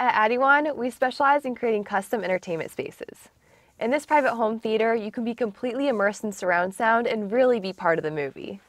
At Attywon, we specialize in creating custom entertainment spaces. In this private home theater, you can be completely immersed in surround sound and really be part of the movie.